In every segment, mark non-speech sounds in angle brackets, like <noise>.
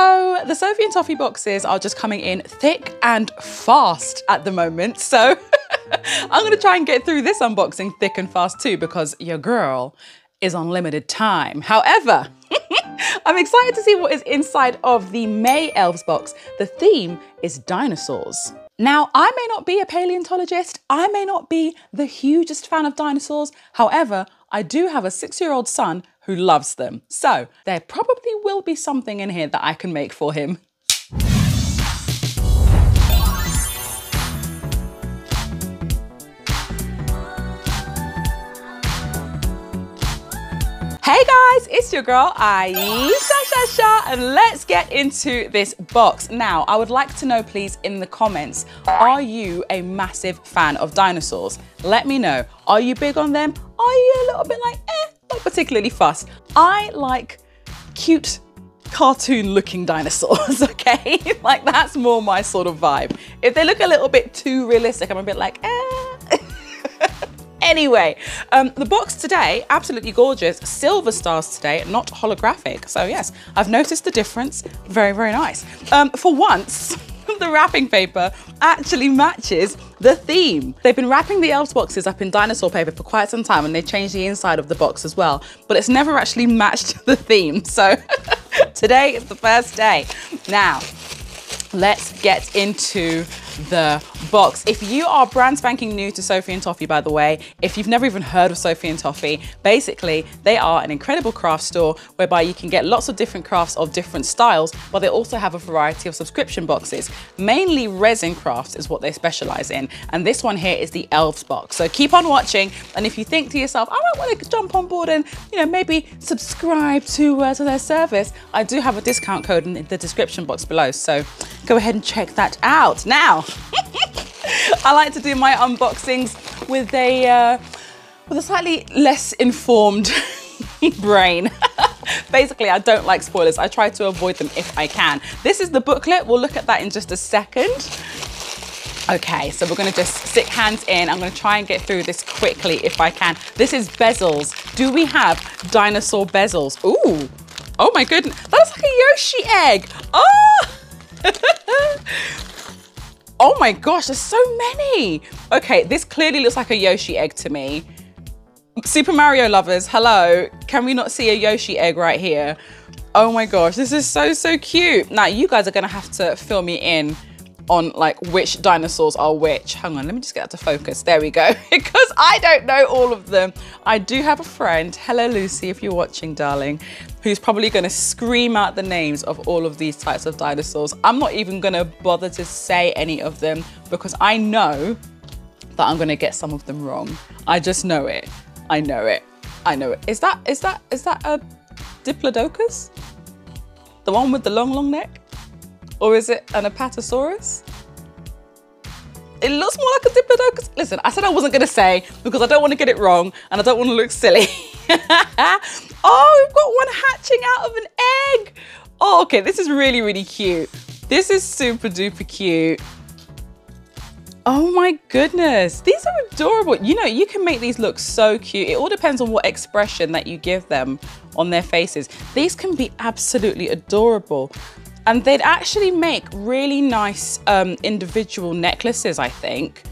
So the Sophie and Toffee boxes are just coming in thick and fast at the moment. So <laughs> I'm gonna try and get through this unboxing thick and fast too because your girl is on limited time. However, <laughs> I'm excited to see what is inside of the May Elves box. The theme is dinosaurs. Now, I may not be a paleontologist, I may not be the hugest fan of dinosaurs. However, I do have a six year old son who loves them. So there probably will be something in here that I can make for him. Hey guys, it's your girl Aisha Shasha, and let's get into this box. Now, I would like to know, please, in the comments, are you a massive fan of dinosaurs? Let me know. Are you big on them? Are you a little bit like, eh, not particularly fussed? I like cute cartoon looking dinosaurs, <laughs> okay? <laughs> like that's more my sort of vibe. If they look a little bit too realistic, I'm a bit like, eh. <laughs> Anyway, um, the box today, absolutely gorgeous. Silver stars today, not holographic. So yes, I've noticed the difference. Very, very nice. Um, for once, the wrapping paper actually matches the theme. They've been wrapping the elves boxes up in dinosaur paper for quite some time and they changed the inside of the box as well, but it's never actually matched <laughs> the theme. So <laughs> today is the first day. Now, let's get into the box. If you are brand spanking new to Sophie and Toffee, by the way, if you've never even heard of Sophie and Toffee, basically they are an incredible craft store whereby you can get lots of different crafts of different styles, but they also have a variety of subscription boxes. Mainly resin crafts is what they specialize in. And this one here is the Elves box. So keep on watching. And if you think to yourself, I might want to jump on board and, you know, maybe subscribe to, uh, to their service, I do have a discount code in the description box below. So go ahead and check that out. Now, <laughs> I like to do my unboxings with a uh, with a slightly less informed <laughs> brain. <laughs> Basically, I don't like spoilers. I try to avoid them if I can. This is the booklet. We'll look at that in just a second. Okay, so we're gonna just stick hands in. I'm gonna try and get through this quickly if I can. This is bezels. Do we have dinosaur bezels? Ooh, oh my goodness. That's like a Yoshi egg. Oh! Oh my gosh, there's so many. Okay, this clearly looks like a Yoshi egg to me. Super Mario lovers, hello. Can we not see a Yoshi egg right here? Oh my gosh, this is so, so cute. Now, you guys are gonna have to fill me in on like which dinosaurs are which. Hang on, let me just get that to focus. There we go. <laughs> because I don't know all of them. I do have a friend, hello Lucy, if you're watching, darling, who's probably gonna scream out the names of all of these types of dinosaurs. I'm not even gonna bother to say any of them because I know that I'm gonna get some of them wrong. I just know it. I know it. I know it. Is that, is that, is that a Diplodocus? The one with the long, long neck? Or is it an Apatosaurus? It looks more like a Diplodocus. Listen, I said I wasn't gonna say because I don't wanna get it wrong and I don't wanna look silly. <laughs> oh, we've got one hatching out of an egg. Oh, okay, this is really, really cute. This is super duper cute. Oh my goodness, these are adorable. You know, you can make these look so cute. It all depends on what expression that you give them on their faces. These can be absolutely adorable. And they'd actually make really nice um, individual necklaces, I think.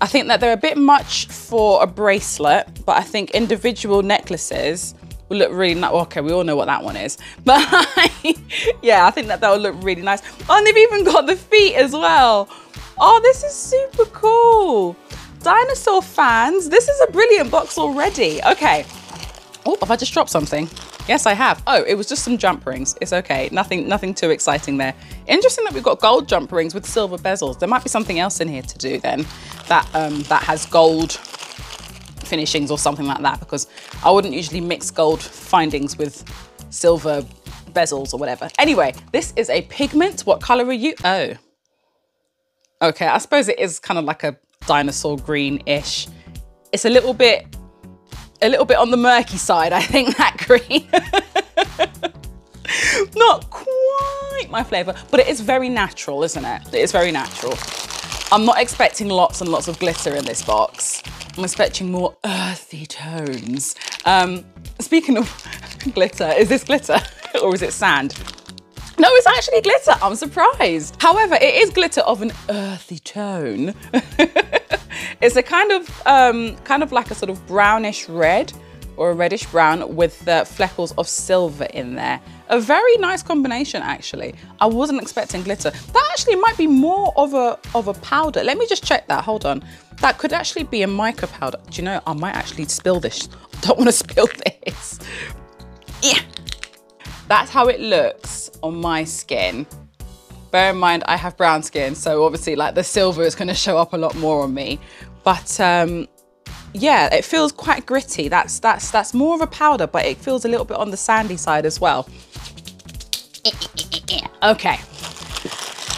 I think that they're a bit much for a bracelet, but I think individual necklaces will look really nice. Okay, we all know what that one is. <laughs> But yeah, I think that that would look really nice. Oh, and they've even got the feet as well. Oh, this is super cool. Dinosaur fans, this is a brilliant box already. Okay. Oh, have I just dropped something? Yes, I have. Oh, it was just some jump rings. It's okay. Nothing, nothing too exciting there. Interesting that we've got gold jump rings with silver bezels. There might be something else in here to do then that, um, that has gold finishings or something like that because I wouldn't usually mix gold findings with silver bezels or whatever. Anyway, this is a pigment. What color are you? Oh. Okay, I suppose it is kind of like a dinosaur green-ish. It's a little bit a little bit on the murky side, I think, <laughs> that green. <laughs> not quite my flavor, but it is very natural, isn't it? It is very natural. I'm not expecting lots and lots of glitter in this box. I'm expecting more earthy tones. Um, speaking of <laughs> glitter, is this glitter <laughs> or is it sand? No, it's actually glitter. I'm surprised. However, it is glitter of an earthy tone. <laughs> it's a kind of, um, kind of like a sort of brownish red or a reddish brown with the fleckles of silver in there. A very nice combination, actually. I wasn't expecting glitter. That actually might be more of a, of a powder. Let me just check that, hold on. That could actually be a mica powder. Do you know, I might actually spill this. <laughs> I don't wanna spill this. Yeah. That's how it looks on my skin. Bear in mind, I have brown skin, so obviously like the silver is gonna show up a lot more on me. But um, yeah, it feels quite gritty. That's, that's, that's more of a powder, but it feels a little bit on the sandy side as well. <laughs> Okay,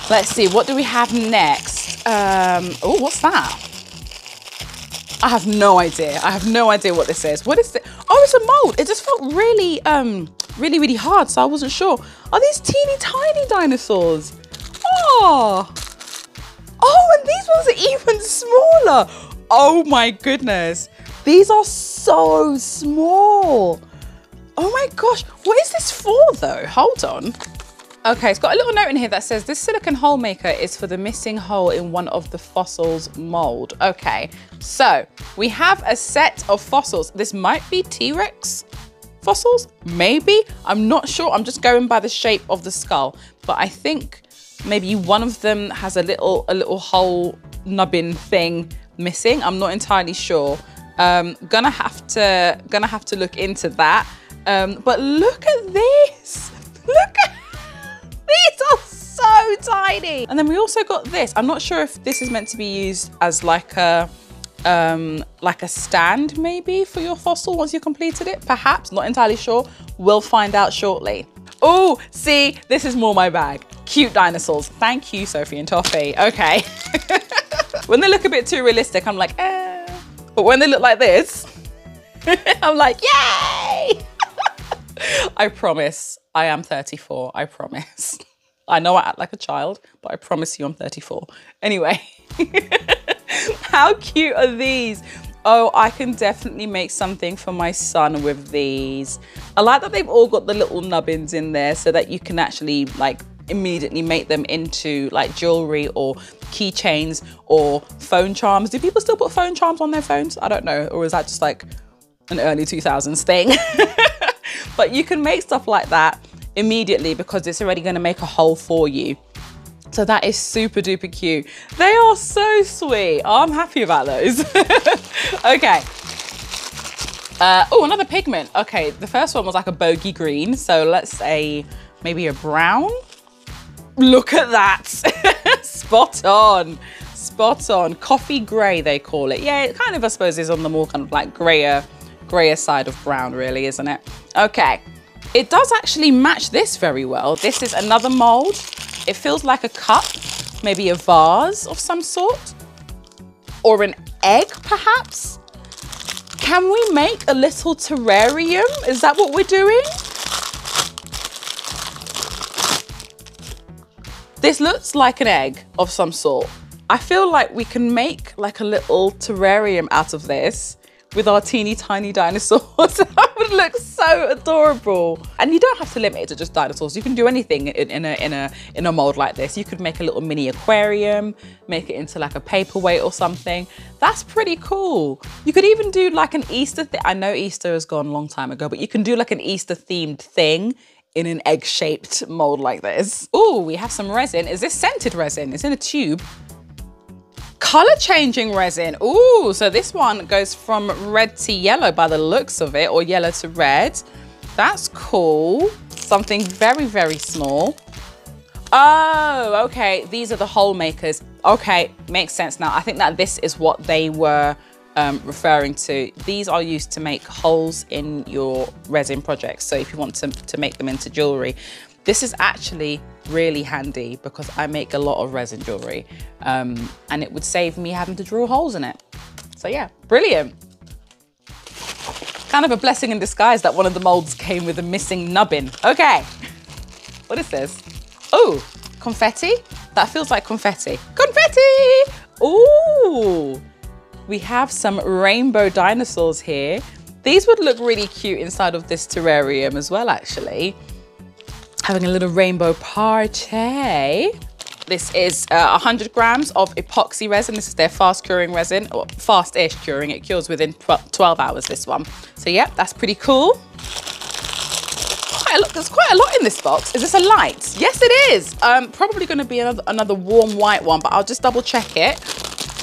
let's see, what do we have next? Um, oh, what's that? I have no idea. I have no idea what this is. What is it? Oh, it's a mold. It just felt really, um, really, really hard, so I wasn't sure. Are these teeny tiny dinosaurs? Oh, oh, and these ones are even smaller. Oh my goodness. These are so small. Oh my gosh, what is this for though? Hold on. Okay, it's got a little note in here that says this silicon hole maker is for the missing hole in one of the fossils mold. Okay, so we have a set of fossils. This might be T-Rex fossils, maybe. I'm not sure. I'm just going by the shape of the skull, but I think maybe one of them has a little a little hole nubbin thing missing. I'm not entirely sure. Um, gonna have to gonna have to look into that. Um, but look at this. <laughs> Look at these are so tiny. And then we also got this. I'm not sure if this is meant to be used as like a um, like a stand maybe for your fossil once you completed it. Perhaps, not entirely sure. We'll find out shortly. Oh, see, this is more my bag. Cute dinosaurs. Thank you, Sophie and Toffee. Okay. <laughs> when they look a bit too realistic, I'm like, eh. But when they look like this, <laughs> I'm like, yay! I promise I am 34. I promise. I know I act like a child, but I promise you I'm 34. Anyway, <laughs> how cute are these? Oh, I can definitely make something for my son with these. I like that they've all got the little nubbins in there so that you can actually like immediately make them into like jewelry or keychains or phone charms. Do people still put phone charms on their phones? I don't know. Or is that just like an early 2000s thing? <laughs> but you can make stuff like that immediately because it's already going to make a hole for you. So that is super duper cute. They are so sweet. Oh, I'm happy about those. <laughs> okay. Uh, oh, another pigment. Okay, the first one was like a bogey green. So let's say maybe a brown. Look at that. <laughs> Spot on. Spot on. Coffee grey, they call it. Yeah, it kind of, I suppose, is on the more kind of like grayer, grayer side of brown, really, isn't it? Okay. It does actually match this very well. This is another mold. It feels like a cup, maybe a vase of some sort, or an egg perhaps. Can we make a little terrarium? Is that what we're doing? This looks like an egg of some sort. I feel like we can make like a little terrarium out of this with our teeny tiny dinosaurs. <laughs> that would look so adorable. And you don't have to limit it to just dinosaurs. You can do anything in, in, a, in, a, in a mold like this. You could make a little mini aquarium, make it into like a paperweight or something. That's pretty cool. You could even do like an Easter thing. I know Easter has gone a long time ago, but you can do like an Easter themed thing in an egg-shaped mold like this. Oh, we have some resin. Is this scented resin? It's in a tube color changing resin. Ooh, so this one goes from red to yellow by the looks of it, or yellow to red. That's cool. Something very, very small. Oh, okay. These are the hole makers. Okay, makes sense now. I think that this is what they were um, referring to. These are used to make holes in your resin projects. So if you want to, to make them into jewelry, this is actually really handy because I make a lot of resin jewelry um, and it would save me having to drill holes in it. So yeah, brilliant. Kind of a blessing in disguise that one of the molds came with a missing nubbin. Okay, what is this? Oh, confetti? That feels like confetti. Confetti! Ooh, we have some rainbow dinosaurs here. These would look really cute inside of this terrarium as well, actually. Having a little rainbow party. This is uh, 100 grams of epoxy resin. This is their fast curing resin, or fast-ish curing. It cures within 12 hours, this one. So yeah, that's pretty cool. Quite lot, there's quite a lot in this box. Is this a light? Yes, it is. Um, probably gonna be another, another warm white one, but I'll just double check it.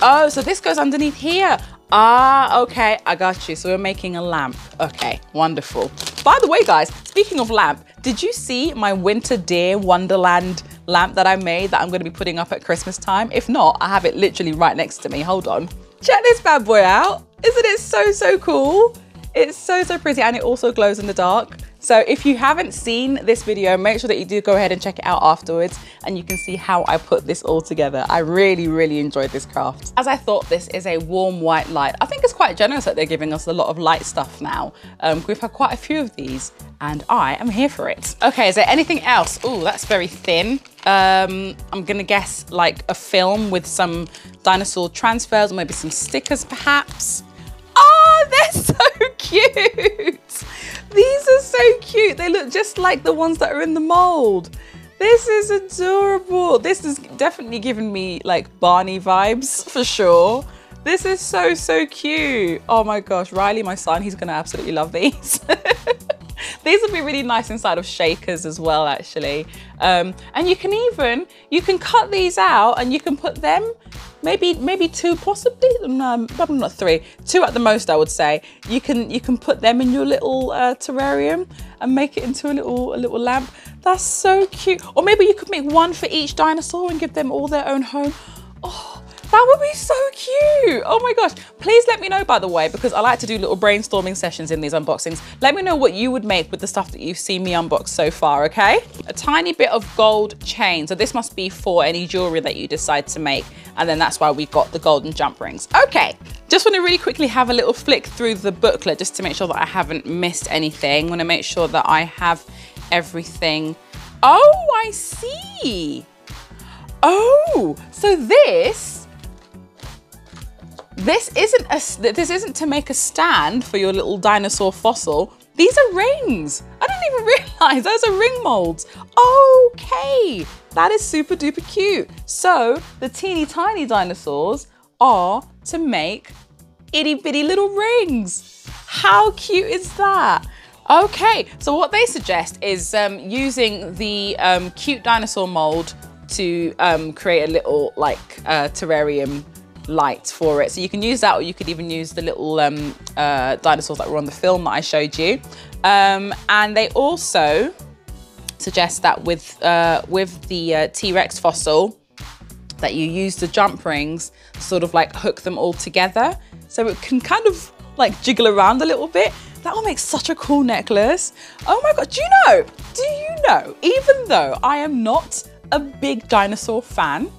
Oh, so this goes underneath here. Ah, okay, I got you. So we're making a lamp. Okay, wonderful. By the way, guys, speaking of lamp, did you see my Winter Deer Wonderland lamp that I made that I'm gonna be putting up at Christmas time? If not, I have it literally right next to me. Hold on. Check this bad boy out. Isn't it so, so cool? It's so, so pretty and it also glows in the dark. So if you haven't seen this video, make sure that you do go ahead and check it out afterwards and you can see how I put this all together. I really, really enjoyed this craft. As I thought this is a warm white light, I think it's quite generous that they're giving us a lot of light stuff now. Um, we've had quite a few of these and I am here for it. Okay, is there anything else? Oh, that's very thin. Um, I'm gonna guess like a film with some dinosaur transfers or maybe some stickers perhaps. Oh, <laughs> they're so <laughs> cute. These are so cute. They look just like the ones that are in the mold. This is adorable. This is definitely giving me like Barney vibes <laughs> for sure. This is so, so cute. Oh my gosh, Riley, my son, he's gonna absolutely love these. <laughs> these would be really nice inside of shakers as well, actually. Um, and you can even, you can cut these out and you can put them maybe maybe two possibly? No probably not three. Two at the most i would say. You can you can put them in your little uh, terrarium and make it into a little a little lamp. That's so cute. Or maybe you could make one for each dinosaur and give them all their own home. Oh that would be so cute. Oh my gosh. Please let me know, by the way, because I like to do little brainstorming sessions in these unboxings. Let me know what you would make with the stuff that you've seen me unbox so far, okay? A tiny bit of gold chain. So this must be for any jewelry that you decide to make. And then that's why we got the golden jump rings. Okay, just want to really quickly have a little flick through the booklet just to make sure that I haven't missed anything. I want to make sure that I have everything. Oh, I see. Oh, so this this isn't a, this isn't to make a stand for your little dinosaur fossil. These are rings. I didn't even <laughs> realize those are ring molds. Okay, that is super duper cute. So the teeny tiny dinosaurs are to make itty bitty little rings. How cute is that? Okay, so what they suggest is um, using the um, cute dinosaur mold to um, create a little like uh, terrarium light for it. So you can use that or you could even use the little um, uh, dinosaurs that were on the film that I showed you. Um, and they also suggest that with, uh, with the uh, T-Rex fossil, that you use the jump rings, sort of like hook them all together. So it can kind of like jiggle around a little bit. That will make such a cool necklace. Oh my God, do you know, do you know, even though I am not a big dinosaur fan,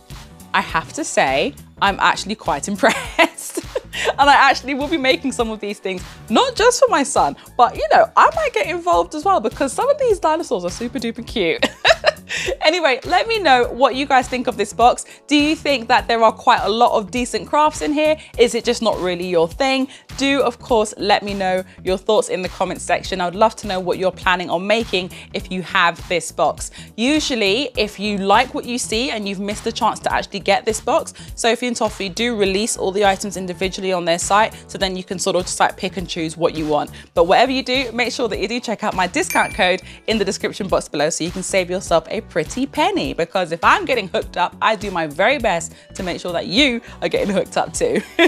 I have to say, I'm actually quite <laughs> impressed. And I actually will be making some of these things, not just for my son, but you know, I might get involved as well because some of these dinosaurs are super duper cute. <laughs> anyway, let me know what you guys think of this box. Do you think that there are quite a lot of decent crafts in here? Is it just not really your thing? Do, of course, let me know your thoughts in the comments section. I would love to know what you're planning on making if you have this box. Usually, if you like what you see and you've missed the chance to actually get this box, Sophie and Toffee do release all the items individually on their site, so then you can sort of just like pick and choose what you want. But whatever you do, make sure that you do check out my discount code in the description box below so you can save yourself a pretty penny because if I'm getting hooked up, I do my very best to make sure that you are getting hooked up too. <laughs>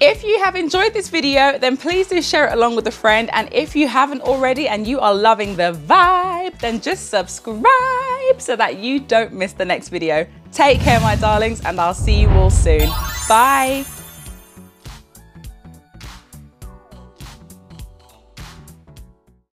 if you have enjoyed this video, then please do share it along with a friend. And if you haven't already and you are loving the vibe, then just subscribe so that you don't miss the next video. Take care, my darlings, and I'll see you all soon. Bye.